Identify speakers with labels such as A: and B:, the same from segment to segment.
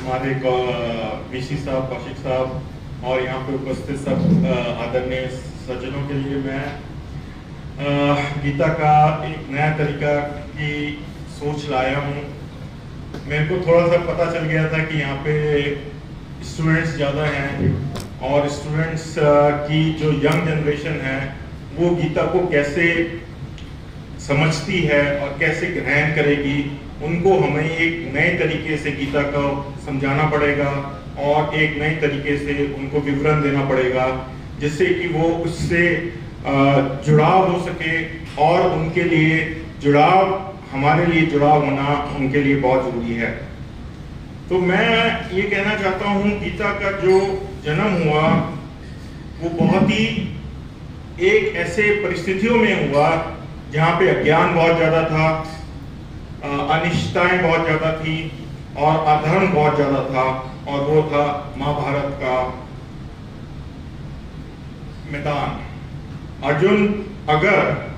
A: हमारे वीसी साहब, कौशिक साहब और यहाँ पे उपस्थित सब आदरणीय सज्जनों के लिए मैं गीता का एक नया तरीका की सोच लाया हूँ। मेरे को थोड़ा सा पता चल गया था कि यहाँ पे स्टूडेंट्स ज़्यादा हैं और स्टूडेंट्स की जो यंग जनरेशन है, वो गीता को कैसे समझती है और कैसे ग्रहण करेगी। उनको हमें एक नए तरीके से गीता को समझाना पड़ेगा और एक नए तरीके से उनको विवरण देना पड़ेगा, जिससे कि वो उससे जुड़ाव हो सके और उनके लिए जुड़ाव, हमारे लिए जुड़ाव होना उनके लिए बहुत ज़रूरी है। तो मैं ये कहना चाहता हूँ, गीता का जो जन्म हुआ, वो बहुत ही एक ऐसे परिस्थितियों में हुआ, जहाँ पे अज्ञान बहुत ज़्यादा था अ, अनिश्चितताएँ बहुत ज़्यादा थी और अधर्म बहुत ज़्यादा था और वो था महाभारत का मैदान अर्जुन अगर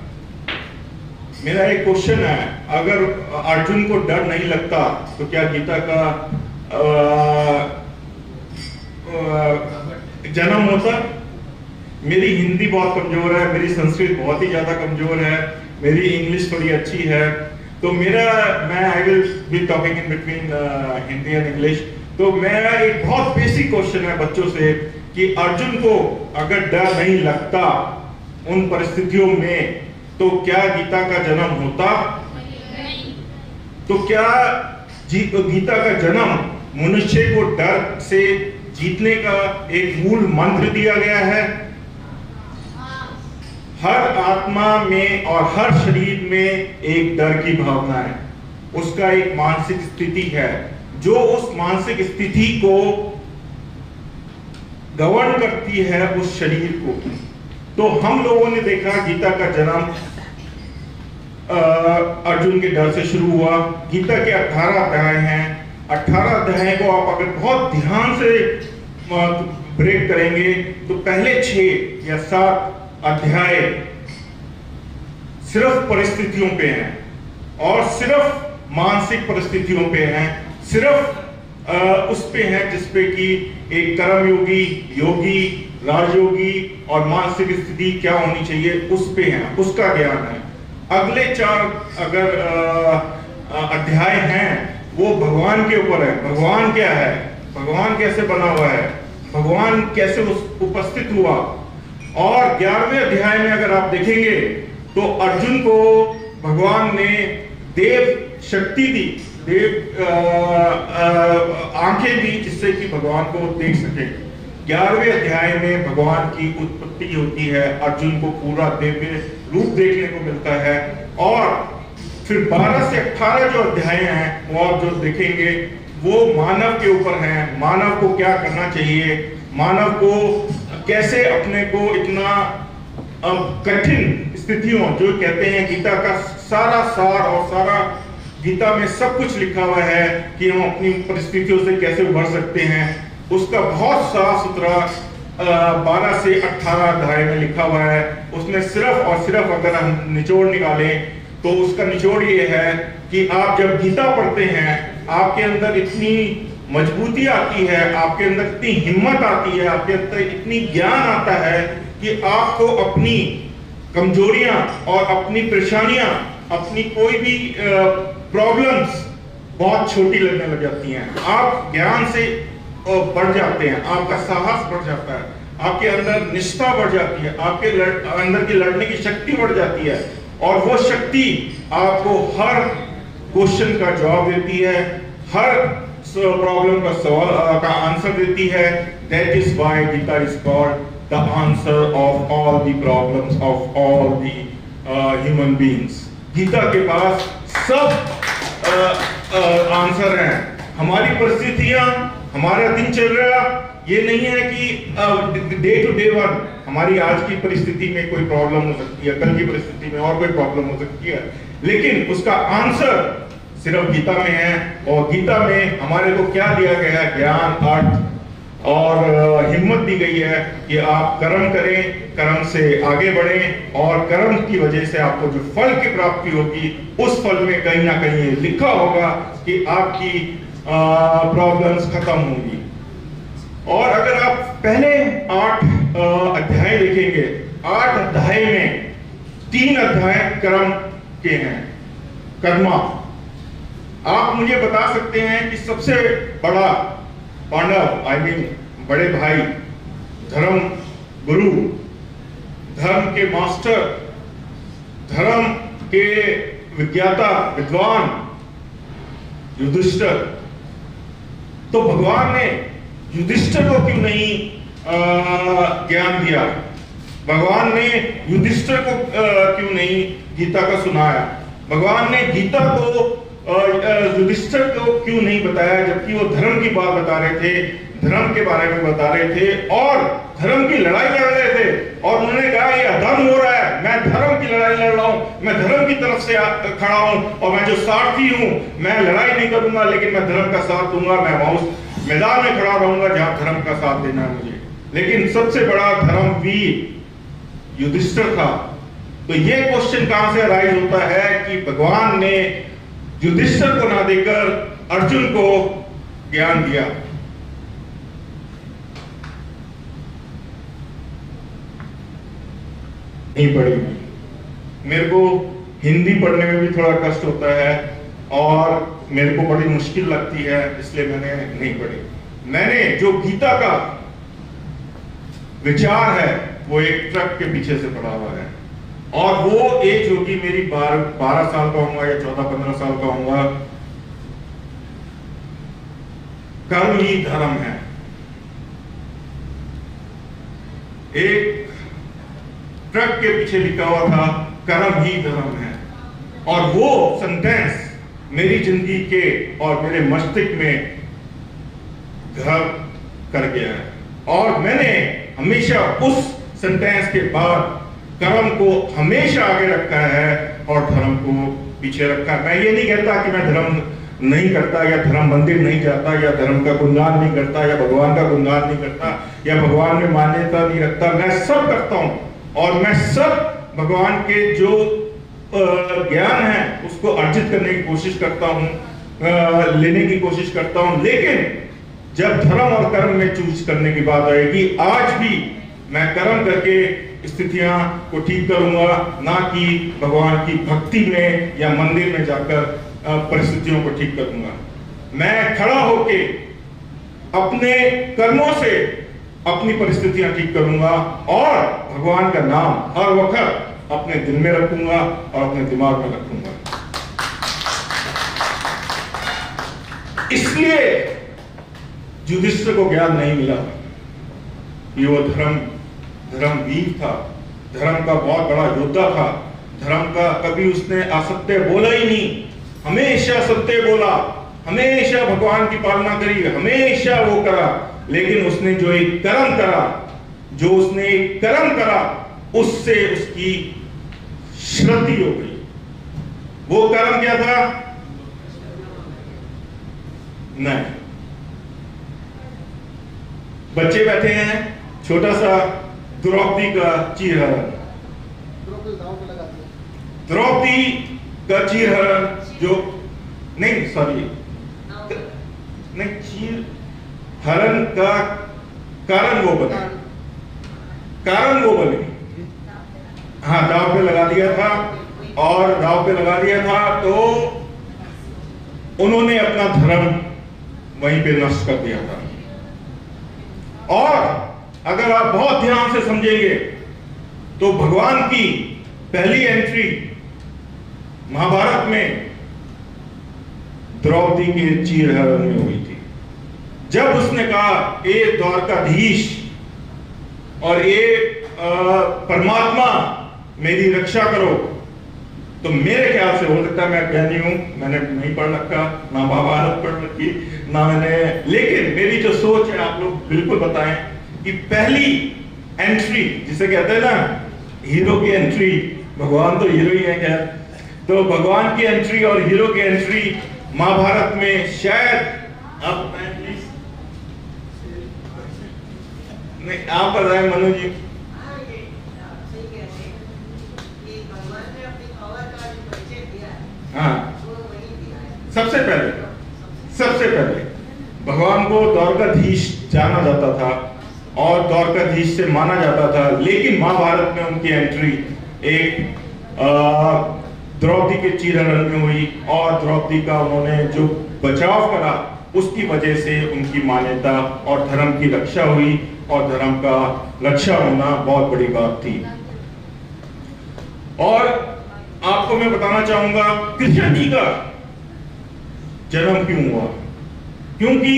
A: मेरा एक क्वेश्चन है अगर अर्जुन को डर नहीं लगता तो क्या गीता का जन्म होता? मेरी हिंदी बहुत कमज़ोर है मेरी संस्कृत बहुत ही ज़्यादा कमज़ोर है मेरी इंग्लिश थोड़ी अच्छी है तो मेरा, मैं I will be talking in between Hindi and English तो मेरा एक बहुत बेसिक क्वेश्चन है बच्चों से कि अर्जुन को अगर डर नहीं लगता उन परिस्थितियों में तो क्या गीता का जन्म होता? तो क्या गीता का जन्म मनुष्य को डर से जीतने का एक मूल मंत्र दिया गया है? हर आत्मा में और हर शरीर में एक डर की भावना है। उसका एक मानसिक स्थिति है। जो उस मानसिक स्थिति को गवर्न करती है उस शरीर को। तो हम लोगों ने देखा, गीता का जन्म अर्जुन के डर से शुरू हुआ। गीता के 18 अध्याय हैं। 18 अध्याय को आप अगर बहुत ध्यान से ब्रेक करेंगे तो पहले छह या सात अध्याय सिर्फ़ परिस्थितियों पे हैं और सिर्फ़ मानसिक परिस्थितियों पे हैं। सिर्फ़ अ, उस पे हैं जिसपे कि एक कर्मयोगी योगी योगी राजयोगी और मानसिक स्थिति क्या होनी चाहिए उस पे हैं उसका ज्ञान है। अगले चार अगर अध्याय हैं वो भगवान के ऊपर है। भगवान क्या है? भगवान कैसे बना हुआ है? भगवान कैसे उस उपस्थित हुआ? और ग्यारहवें अध्याय में अगर आप देखेंगे तो अर्जुन को भगवान ने देव शक्ति दी, देव आँखें दी, जिससे कि भगवान को देख सके। ग्यारहवें अध्याय में भगवान की उत्पत्ति होती है, अर्जुन को पूरा दिव्य रूप देखने को मिलता है। और फिर 12 से 18 जो अध्याय हैं, वो आप जो देखेंगे, वो मानव के ऊपर हैं। मानव को क्या करना चाहिए? मानव को कैसे अपने को इतना कठिन स्थितियों, जो कहते हैं गीता का सारा सार और सारा गीता में सब कुछ लिखा हुआ है कि हम अपनी परिस्थितियों से कैसे उभर सकते हैं, उसका बहुत साफ़ सुथरा बारह से अठारह अध्याय में लिखा हुआ है। उसमें सिर्फ़ और सिर्फ़ अगर हम निचोड़ निकालें तो उसका निचोड़ ये है कि आप जब गीता पढ़ते हैं, आपके अंदर इतनी मजबूती आती है, आपके अंदर इतनी हिम्मत आती है, आपके अंदर इतनी ज्ञान आता है कि आपको अपनी कमजोरियाँ और अपनी परेशानियाँ, अपनी कोई भी प्रॉब्लम्स बहुत छोटी लगने लग जाती हैं। आप ज्ञान से बढ़ जाते हैं, आपका साहस बढ़ जाता है, आपके अंदर निष्ठा बढ़ जाती है, आपके अंदर की लड़ने की शक्ति बढ़ जाती है और वो शक्ति आपको हर क्वेश्चन का जवाब देती है, हर प्रॉब्लम का सवाल का आंसर देती है that is why Gita is called the answer of all the problems of all the human beings Gita के पास सब आंसर हैं. हमारी परिस्थितियाँ, हमारा दिनचर्या, ये नहीं है कि डे टू डे वन हमारी आज की परिस्थिति में कोई प्रॉब्लम हो सकती है, कल की परिस्थिति में और कोई प्रॉब्लम हो सकती है. लेकिन उसका आंसर सिर्फ़ गीता में है, और गीता में हमारे को क्या दिया गया है? ज्ञान, अर्थ, और हिम्मत दी गई है कि आप कर्म करें, कर्म से आगे बढ़ें, और कर्म की वजह से आपको जो फल की प्राप्ति होगी, उस फल में कहीं ना कहीं लिखा होगा कि आपकी प्रॉब्लम्स खत्म होंगी। और अगर आप पहले आठ अध्याय देखेंगे आठ अध्याय में तीन अध्याय कर्म के हैं, कर्मा। आप मुझे बता सकते हैं कि सबसे बड़ा पांडव आई मीन बड़े भाई, धर्म गुरु, धर्म के मास्टर, धर्म के विज्ञाता, विद्वान, युधिष्ठर। तो भगवान ने युधिष्ठर को क्यों नहीं ज्ञान दिया? भगवान ने युधिष्ठर को क्यों नहीं गीता का सुनाया? भगवान ने गीता को युधिष्ठर को क्यों नहीं बताया, जबकि वो धर्म की बात बता रहे थे, धर्म के बारे में बता रहे थे, और धर्म की लड़ाई लड़ रहे थे, और उन्होंने कहा, ये अधर्म हो रहा है, मैं धर्म की लड़ाई लड़ रहा हूँ, मैं धर्म की तरफ़ से खड़ा हूँ, और मैं जो सारथी हूँ, मैं लड़ाई नहीं करूँगा, लेकिन मैं धर्म का साथ दूँगा, मैं वहाँ मैदान में खड़ा रहूँगा, जहाँ धर्म का साथ देना है मुझे। लेकिन सबसे बड़ा धर्म वीर युधिष्ठर था। तो ये क्वेश्चन कहाँ से राइज होता है कि भगवान ने युधिष्ठर को ना देकर अर्जुन को ज्ञान दिया। नहीं पढ़ी। मेरे को हिंदी पढ़ने में भी थोड़ा कष्ट होता है और मेरे को बड़ी मुश्किल लगती है, इसलिए मैंने नहीं पढ़ी। मैंने जो गीता का विचार है, वो एक ट्रक के पीछे से पड़ा हुआ है। और वो एज होगी मेरी बारह बारह साल का होगा या चौदह, पंद्रह साल का होगा कर्म ही धर्म है। एक ट्रक के पीछे लिखा हुआ था, कर्म ही धर्म है। और वो सेंटेंस मेरी ज़िंदगी के और मेरे मस्तिष्क में घर कर गया है। और मैंने हमेशा उस सेंटेंस के बाद कर्म को हमेशा आगे रखा है और धर्म को पीछे रखा मैं ये नहीं कहता कि मैं धर्म नहीं करता या धर्म मंदिर नहीं जाता या धर्म का गुणगान नहीं करता या भगवान का गुणगान नहीं करता या भगवान में मान्यता नहीं रखता। मैं सब करता हूँ और मैं सब भगवान के जो ज्ञान है उसको अर्जित करने की कोशिश करता हूँ लेने की कोशिश करता हूँ। लेकिन जब धर्म और कर्म में चूज़ करने की बात आएगी, आज भी मैं कर्म करके स्थितियाँ को ठीक करूँगा, ना कि भगवान की भक्ति में या मंदिर में जाकर परिस्थितियों को ठीक करूँगा मैं खड़ा होके अपने कर्मों से अपनी परिस्थितियाँ ठीक करूँगा और भगवान का नाम हर वक्त अपने दिल में रखूँगा और अपने दिमाग में रखूँगा। इसलिए युधिष्ठिर को ज्ञान नहीं मिला। ये वो धर्म धर्मवीर था। धर्म का बहुत बड़ा योद्धा था। धर्म का कभी उसने असत्य बोला ही नहीं। हमेशा सत्य बोला। हमेशा भगवान की पालना करी। हमेशा वो करा। लेकिन उसने जो एक कर्म करा, जो उसने एक कर्म करा, उससे उसकी श्रद्धि हो गई। वो कर्म क्या था? नहीं। बच्चे बैठे हैं, छोटा सा द्रौपदी का चीरहरण द्रौपदी का चीरहरण जो, नहीं सॉरी नहीं, चीर हरण का कारण वो बने। कारण वो बने। हाँ दाव पे लगा दिया था और दाव पे लगा दिया था तो उन्होंने अपना धर्म वहीं पे नष्ट कर दिया था। और अगर आप बहुत ध्यान से समझेंगे तो भगवान की पहली एंट्री महाभारत में द्रौपदी के चीरहरण में हुई थी। जब उसने कहा, ए द्वारकाधीश और ये परमात्मा, मेरी रक्षा करो तो मेरे ख्याल से हो सकता है मैं ज्ञानी हूँ, मैंने नहीं पढ़ रखा, ना महाभारत पढ़ रखी, ना मैंने, लेकिन मेरी जो सोच है, आप लोग बिल्कुल बताएँ। कि पहली एंट्री जिसे कहते हैं ना हीरो की एंट्री भगवान तो हीरो ही है क्या? तो भगवान की एंट्री और हीरो की एंट्री महाभारत में शायद आप नहीं आप बताएँ मनु जी।
B: हाँ, है
A: सबसे पहले सबसे पहले भगवान को द्वारकाधीश जाना जाता था। और द्वारकाधीश से माना जाता था। लेकिन महाभारत में उनकी एंट्री एक द्रौपदी के चीरहरण में हुई और द्रौपदी का उन्होंने जो बचाव करा, उसकी वजह से उनकी मान्यता और धर्म की रक्षा हुई और धर्म का रक्षा होना बहुत बड़ी बात थी। और आपको मैं बताना चाहूँगा, कृष्ण जी का जन्म क्यों हुआ? क्योंकि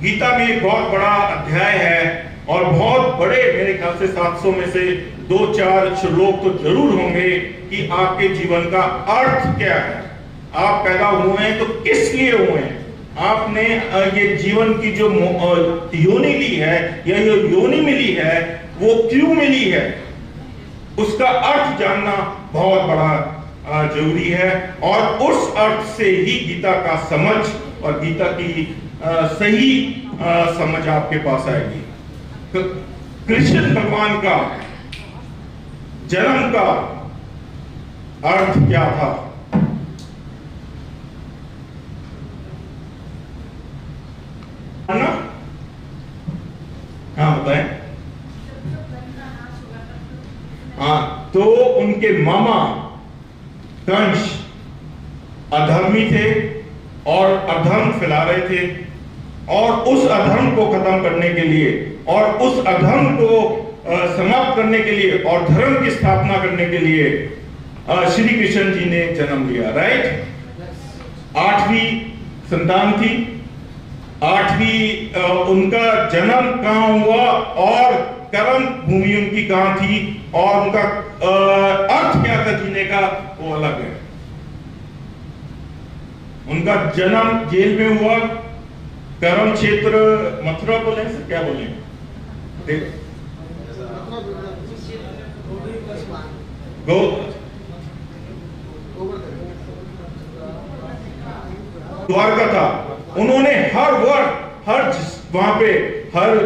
A: गीता में एक बहुत बड़ा अध्याय है और बहुत बड़े, मेरे ख्याल से 700 में से दो चार श्लोक तो ज़रूर होंगे कि आपके जीवन का अर्थ क्या है। आप पैदा हुए हैं तो किस लिए हुए हैं? आपने ये जीवन की जो योनि ली है, या जो योनि मिली है, वो क्यों मिली है? उसका अर्थ जानना बहुत बड़ा ज़रूरी है। और उस अर्थ से ही गीता का समझ और गीता की सही समझ आपके पास आएगी। कृष्ण भगवान का जन्म का अर्थ क्या था? हाँ बताएँ? हाँ तो उनके मामा कंश अधर्मी थे और अधर्म फैला रहे थे और उस अधर्म को खत्म करने के लिए और उस अधर्म को समाप्त करने के लिए और धर्म की स्थापना करने के लिए श्री कृष्ण जी ने जन्म लिया राइट आठवीं संतान थी। आठवीं उनका जन्म कहाँ हुआ और कर्म भूमि उनकी कहाँ थी और उनका अर्थ क्या था जीने का, वो अलग है। उनका जन्म जेल में हुआ। कर्म क्षेत्र मथुरा बोले क्या बोले गो द्वारका था उन्होंने हर वर्ग, हर वहाँ पे हर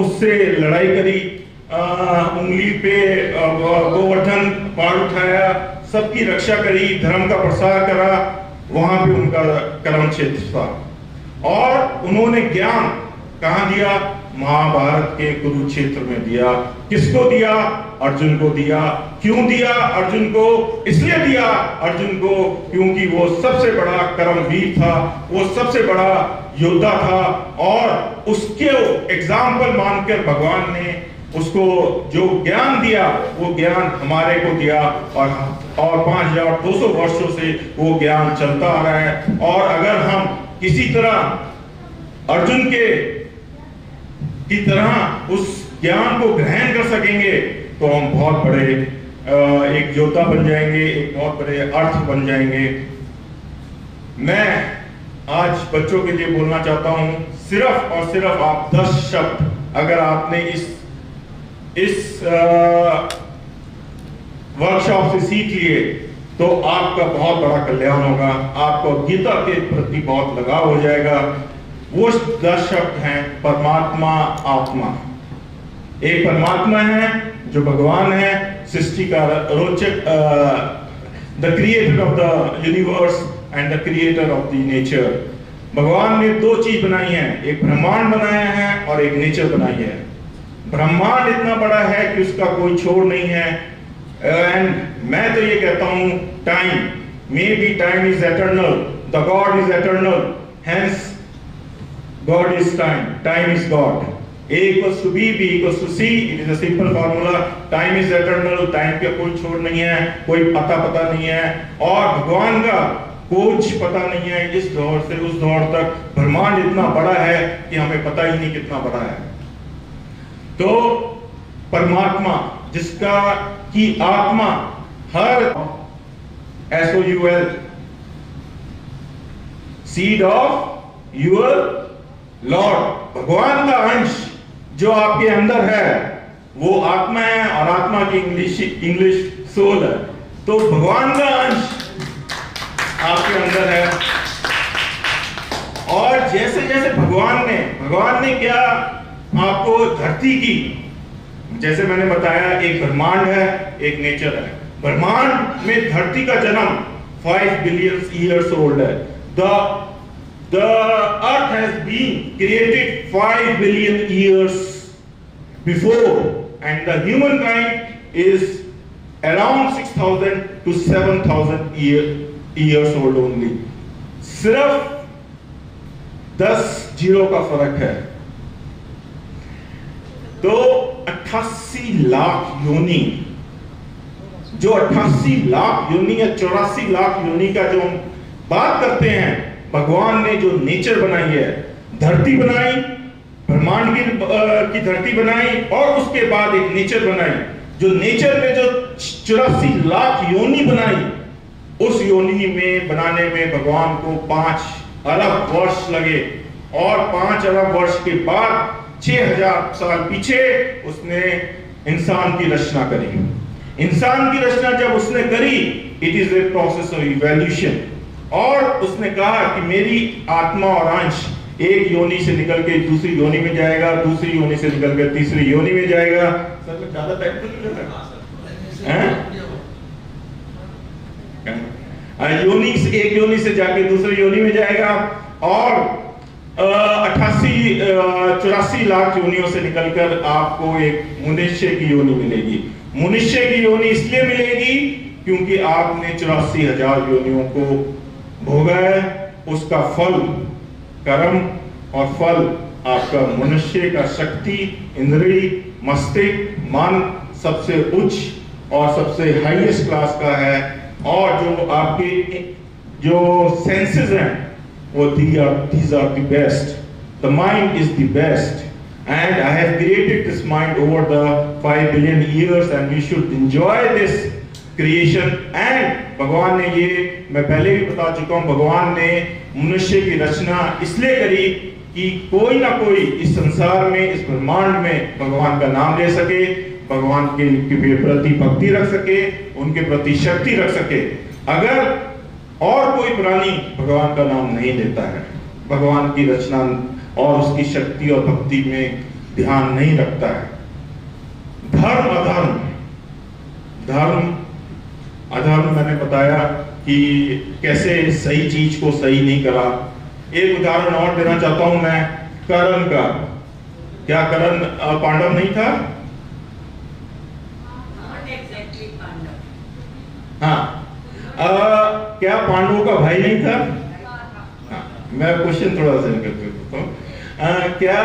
A: उससे लड़ाई करी। उंगली पे गोवर्धन पार उठाया, सबकी रक्षा करी, धर्म का प्रसार करा, वहाँ पे उनका कर्म क्षेत्र था। और उन्होंने ज्ञान कहा दिया? महाभारत के कुरुक्षेत्र में दिया। किसको दिया? अर्जुन को दिया। क्यों दिया अर्जुन को? इसलिए दिया अर्जुन को क्योंकि वो सबसे बड़ा कर्मवीर था, वो सबसे बड़ा योद्धा था और उसके एग्ज़ाम्पल मानकर भगवान ने उसको जो ज्ञान दिया, वो ज्ञान हमारे को दिया और और पाँच हज़ार दो सौ वर्षो से वो ज्ञान चलता आ रहा है। और अगर हम किसी तरह अर्जुन के की तरह उस ज्ञान को ग्रहण कर सकेंगे तो हम बहुत बड़े एक योद्धा बन जाएँगे, एक बहुत बड़े अर्थ बन जाएँगे। मैं आज बच्चों के लिए बोलना चाहता हूँ, सिर्फ़ और सिर्फ़ आप दस शब्द, अगर आपने इस इस वर्कशॉप से सीख लिए तो आपका बहुत बड़ा कल्याण होगा, आपको गीता के प्रति बहुत लगाव हो जाएगा। वो दस शब्द हैं, परमात्मा, आत्मा। एक परमात्मा है, जो भगवान है, सृष्टि का रोचक the creator of the universe and the creator of the nature भगवान ने दो चीज़ बनाई है, एक ब्रह्मांड बनाया है और एक नेचर बनाई है। ब्रह्मांड इतना बड़ा है कि उसका कोई छोर नहीं है। एंड मैं तो ये कहता हूँ time may be time is eternal the God is eternal hence God is time time is God A equals to B, B equals to C. It is a simple formula. Time is eternal. Time का कोई छोड़ नहीं है, कोई पता पता नहीं है, और भगवान का कुछ पता नहीं है इस दौर से उस दौर तक ब्रह्मांड इतना बड़ा है कि हमें पता ही नहीं कितना बड़ा है तो परमात्मा जिसका की आत्मा हर S O U L seed of your lord भगवान का अंश जो आपके अंदर है, वो आत्मा है और आत्मा की इंग्लिश इंग्लिश सोल है। तो भगवान का अंश आपके अंदर है। और जैसे जैसे भगवान ने भगवान ने क्या आपको धरती की, जैसे मैंने बताया, एक ब्रह्मांड है, एक नेचर है। ब्रह्मांड में धरती का जन्म 5 बिलियन ईयर्स ओल्ड है। The the earth has been created 5 billion years before and the human kind is around 6000 to 7000 years old only सिर्फ़ 10 ज़ीरो का फ़र्क है। तो 88 लाख योनि, जो 88 लाख योनि या चौरासी लाख योनि का जो हम बात करते हैं भगवान ने जो नेचर बनाई है धरती बनाई ब्रह्मांड की, की धरती बनाई और उसके बाद एक नेचर बनाई। जो नेचर में जो चौरासी लाख योनि बनाई उस योनि में बनाने में भगवान को पाँच अरब वर्ष लगे और पाँच अरब वर्ष के बाद छह हज़ार साल पीछे उसने इंसान की रचना करी। इंसान की रचना जब उसने करी it is a process of evolution और उसने कहा कि मेरी आत्मा और अंश एक योनि से निकल के दूसरी योनि में जाएगा दूसरी योनि से निकल के तीसरी योनि में जाएगा। सर ज़्यादा टाइम तो नहीं योनि से एक योनि से जाके दूसरी योनि में जाएगा और अठासी चौरासी लाख योनियों से निकलकर आपको एक मनुष्य की योनि मिलेगी। मनुष्य की योनि इसलिए मिलेगी क्योंकि आपने चौरासी हज़ार योनियों को भोगा है उसका फल, कर्म और फल, आपका मनुष्य का शक्ति इंद्री मस्तिष्क, मन सबसे उच्च और सबसे हाईएस्ट क्लास का है। और जो आपके, जो सेंसेस हैं, वो they are these are the best the mind is the best and I have created this mind over the five billion years and we should enjoy this creation. And भगवान ने ये, मैं पहले भी बता चुका हूँ, भगवान ने मनुष्य की रचना इसलिए करी कि कोई ना कोई इस संसार में, इस ब्रह्मांड में भगवान का नाम ले सके, भगवान के प्रति भक्ति रख सके, उनके प्रति शक्ति रख सके। अगर और कोई प्राणी भगवान का नाम नहीं लेता है, भगवान की रचना और उसकी शक्ति और भक्ति में ध्यान नहीं रखता है। धर्म अधर्म धर्म अधर्म मैंने बताया कि कैसे सही चीज़ को सही नहीं करा। एक उदाहरण और देना चाहता हूँ मैं करण का। क्या करण पांडव नहीं था? हाँ। आ, क्या पांडवों का भाई नहीं था? हाँ, मैं क्वेश्चन थोड़ा सा करते हूँ। क्या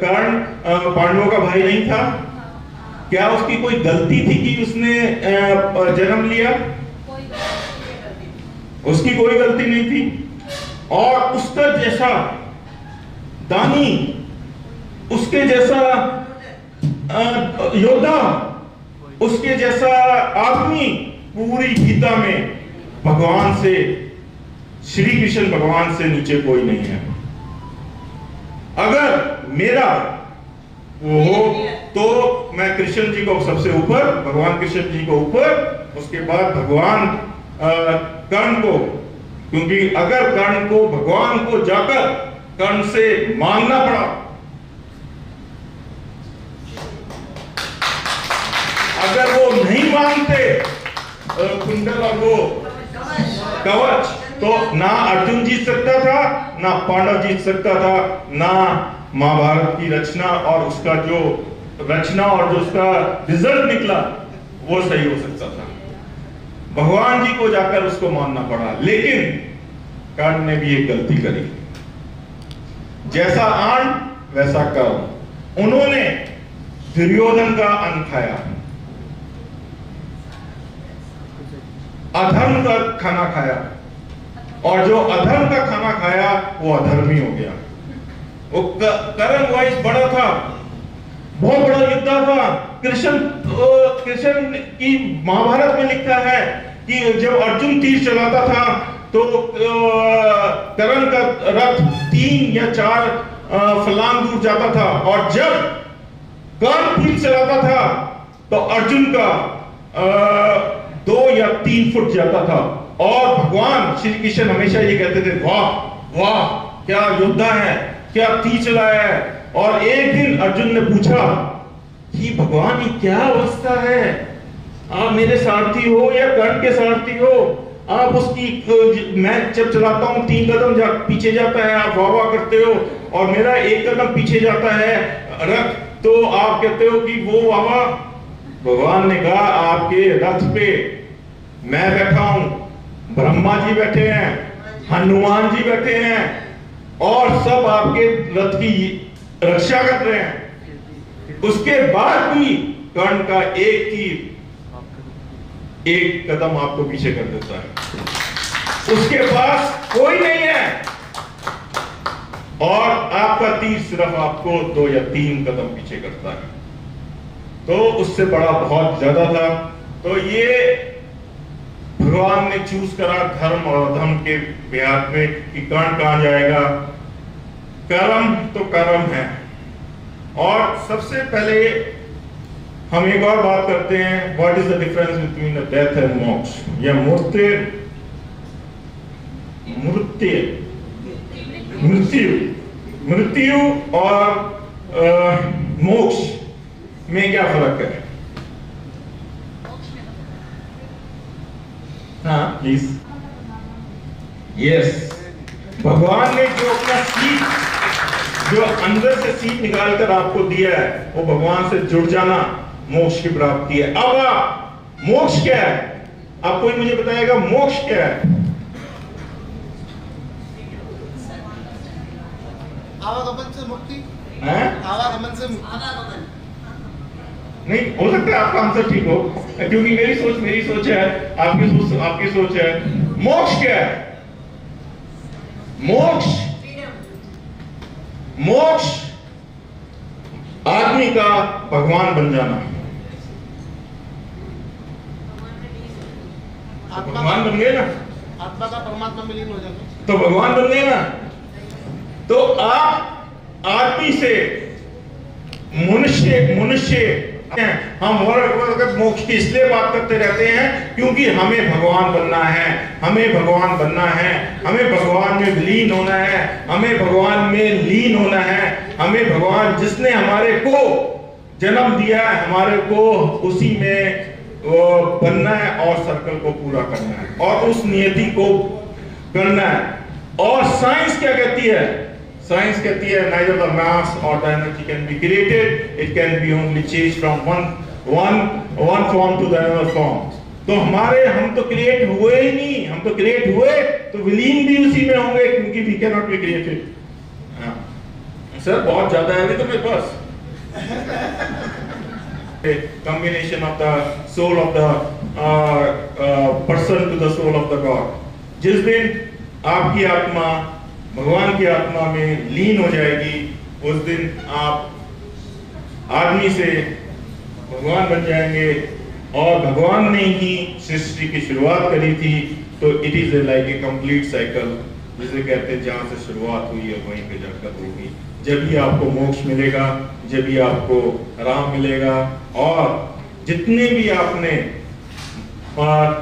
A: कर्ण पांडवों का भाई नहीं था? क्या उसकी कोई गलती थी कि उसने जन्म लिया? उसकी कोई गलती नहीं थी? और उसका जैसा दानी उसके जैसा योद्धा उसके जैसा आदमी पूरी गीता में भगवान से श्री कृष्ण भगवान से नीचे कोई नहीं है। अगर मेरा वो तो मैं कृष्ण जी को सबसे ऊपर, भगवान कृष्ण जी को ऊपर, उसके बाद भगवान कर्ण को। क्योंकि अगर कर्ण को, भगवान को जाकर कर्ण से मांगना पड़ा। अगर वो नहीं मांगते कुंडल और वो कवच तो ना अर्जुन जीत सकता था, ना पांडव जीत सकता था, ना महाभारत की रचना और उसका जो रचना और जो उसका रिज़ल्ट निकला, वो सही हो सकता था। भगवान जी को जाकर उसको मानना पड़ा, लेकिन कर्ण ने भी एक गलती करी। जैसा आन वैसा कर्म। उन्होंने दुर्योधन का अन्न खाया। अधर्म का खाना खाया। और जो अधर्म का खाना खाया, वो अधर्मी हो गया। वो करण वाइज बड़ा था। बहुत बड़ा युद्ध था। कृष्ण कृष्ण की महाभारत में लिखा है कि जब अर्जुन तीर चलाता था तो करण का रथ तीन या चार फलांग दूर जाता था। और जब कर्ण तीर चलाता था तो अर्जुन का दो या तीन फुट जाता था। और भगवान श्री कृष्ण हमेशा ये कहते थे, वाह वाह, क्या योद्धा है, क्या तीर चलाया है और एक दिन अर्जुन ने पूछा कि भगवान ये क्या अवस्था है? आप मेरे सारथी हो या कर्ण के सारथी हो? आप उसकी मैं जब चलाता हूँ तीन कदम जा, पीछे जाता है आप वाह वाह करते हो और मेरा एक कदम पीछे जाता है रथ तो आप कहते हो कि वो वाह वाह भगवान ने कहा आपके रथ पे मैं बैठा हूँ ब्रह्मा जी बैठे हैं हनुमान जी बैठे हैं और सब आपके रथ की रक्षा कर रहे हैं। उसके बाद भी कर्ण का एक तीर एक कदम आपको पीछे कर देता है। उसके पास कोई नहीं है। और आपका तीर सिर्फ़ आपको दो या तीन कदम पीछे करता है। तो उससे बड़ा बहुत ज़्यादा था। तो ये भगवान ने चूज़ करा धर्म और धर्म के ब्याज में कि कर्ण कहाँ जाएगा? कर्म तो कर्म है। और सबसे पहले हम एक और बात करते हैं what is the difference between the death and moksha या मूर्ति मृत्यु। मृत्यु। मृत्यु और मोक्ष में क्या फ़र्क है? हाँ प्लीज़ यस भगवान ने जो अपना सीट जो अंदर से सीट निकाल कर आपको दिया है वो भगवान से जुड़ जाना मोक्ष की प्राप्ति है। अब आप मोक्ष क्या है? अब कोई मुझे बताएगा मोक्ष क्या है?
C: आवागमन से मुक्ति?
A: हैं?
C: आवागमन से मुक्ति।
A: नहीं हो सकता है आपका आंसर ठीक हो क्योंकि मेरी सोच मेरी सोच है आपकी सोच आपकी सोच है। मोक्ष क्या है? मोक्ष। मोक्ष आदमी का भगवान बन जाना।
C: आत्मा
A: भगवान बन गए ना।
C: आत्मा का परमात्मा में लीन हो जाना
A: तो भगवान बन गए ना। तो आप आदमी से मनुष्य मनुष्य हम और मोक्ष की इसलिए बात करते रहते हैं क्योंकि हमें भगवान बनना है। हमें भगवान बनना है, हमें भगवान में विलीन होना है, हमें भगवान में लीन होना है, हमें भगवान जिसने हमारे को जन्म दिया है, हमारे को उसी में बनना है और सर्कल को पूरा करना है और उस नियति को करना है। और साइंस क्या कहती है? साइंस कहती है, neither the mass or the energy can be created. It can be only changed from one one one form to the another form तो हमारे हम तो क्रिएट हुए ही नहीं हम तो क्रिएट हुए तो विलीन भी उसी में होंगे क्योंकि we can not be created sir बहुत ज़्यादा है अभी तो मेरे पास। the soul of the uh, uh, person to the soul of the God. जिस दिन आपकी आत्मा भगवान की आत्मा में लीन हो जाएगी उस दिन आप आदमी से भगवान बन जाएँगे और भगवान ने ही सृष्टि की शुरुआत करी थी तो it is like a complete cycle जिसे कहते हैं जहाँ से शुरुआत हुई है, वहीं पे जाकर होगी। जब ही आपको मोक्ष मिलेगा, जब ही आपको आराम मिलेगा, और जितने भी आपने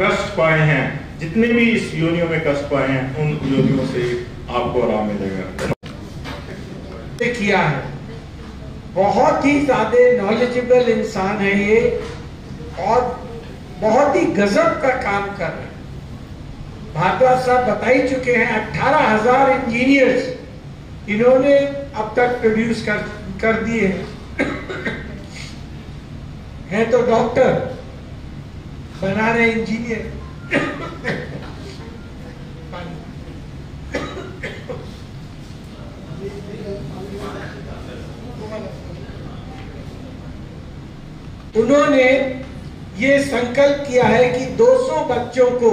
A: कष्ट पाए हैं, जितने भी इस योनियों में कष्ट पाए हैं, उन योनियों से आपको आराम मिलेगा।
D: किया है। बहुत ही ज़्यादा नॉलेजेबल इंसान है ये। और बहुत ही गजब का काम कर रहे हैं। भारद्वाज साहब बता ही चुके हैं अठारह हज़ार इंजीनियर्स इन्होंने अब तक प्रोड्यूस कर कर दिए हैं। तो डॉक्टर बना रहे इंजीनियर उन्होंने ये संकल्प किया है कि 200 बच्चों को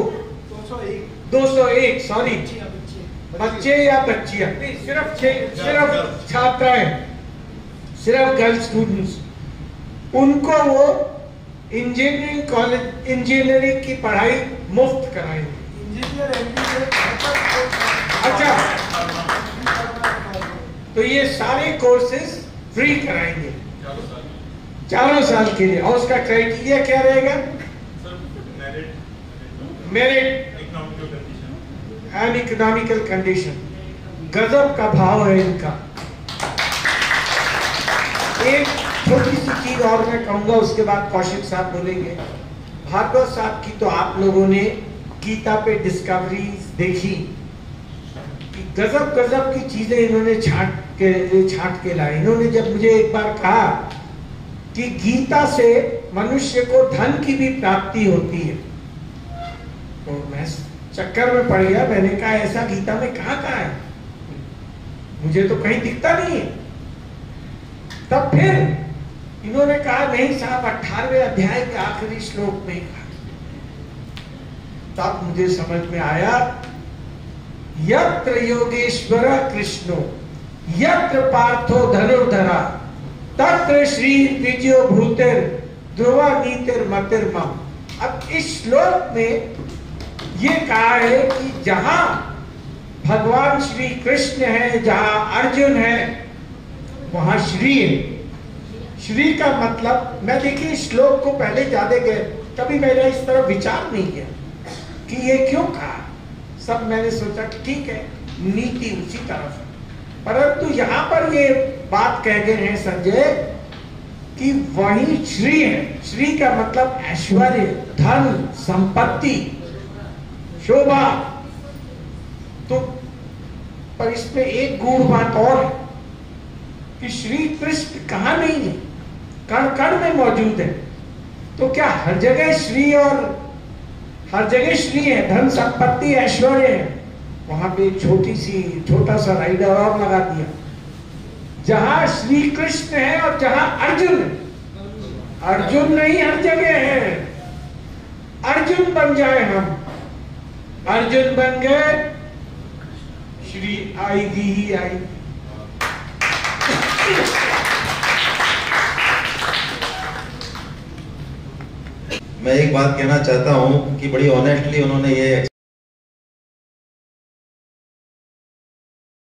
D: 201 सॉरी बच्चे या बच्चियाँ? सिर्फ़ सिर्फ़ छात्राएँ। सिर्फ़ गर्ल स्टूडेंट्स उनको वो इंजीनियरिंग कॉलेज इंजीनियरिंग की पढ़ाई मुफ़्त कराएँगे। अच्छा। तो ये सारे कोर्सेज फ्री कराएँगे। चारों साल के लिए। और उसका क्राइटेरिया क्या रहेगा? मेरिट एंड इकोनॉमिकल कंडीशन गजब का भाव है इनका। एक छोटी सी चीज़ और मैं कहूँगा उसके बाद कौशिक साहब बोलेंगे। भागवत साहब की तो आप लोगों ने गीता पे डिस्कवरी देखी। कि गजब गजब की चीज़ें इन्होंने छाट के छाट के लाए इन्होंने जब मुझे एक बार कहा कि गीता से मनुष्य को धन की भी प्राप्ति होती है। तो मैं चक्कर में पड़ गया, मैंने कहा, ऐसा गीता में कहा कहा है? मुझे तो कहीं दिखता नहीं है। तब फिर इन्होंने कहा, नहीं साहब अठारवे अध्याय के आखिरी श्लोक में कहा तब मुझे समझ में आया, यत्र योगेश्वर कृष्णो, यत्र पार्थो धनुर्धरा तत्र श्री विजयो भूतिर, ध्रुवा नीतिर मतिर अब इस श्लोक में ये कहा है कि जहाँ भगवान श्री कृष्ण है, जहाँ अर्जुन है, वहाँ श्री है। श्री का मतलब मैं देखिए श्लोक को पहले ज़्यादा गए, कभी मैंने इस तरह विचार नहीं किया कि ये क्यों कहा। सब मैंने सोचा, ठीक है, नीति उसी तरफ़। परंतु यहाँ पर ये बात कह गए हैं संजय, कि वही श्री है। श्री का मतलब ऐश्वर्य, धन, संपत्ति, शोभा। तो पर इसमें एक गुण बात और है, कि श्री कृष्ण कहा नहीं है? कण कण में मौजूद है। तो क्या हर जगह श्री और हर जगह श्री है? धन, संपत्ति, ऐश्वर्य है? वहाँ पे छोटी सी, छोटा सा राइडर और लगा दिया। जहाँ श्री कृष्ण है और जहाँ अर्जुन अर्जुन नहीं, हर जगह है। अर्जुन बन जाए हम। अर्जुन बन गए। श्री आएगी ही आएगी
E: मैं एक बात कहना चाहता हूँ कि बड़ी ऑनेस्टली उन्होंने ये